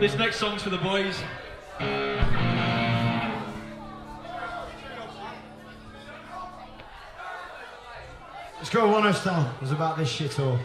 This next song's for the boys. Let's go One Star. It was about this shit shithole.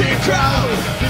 she crowd.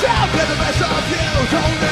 yourself, get the best of you. Don't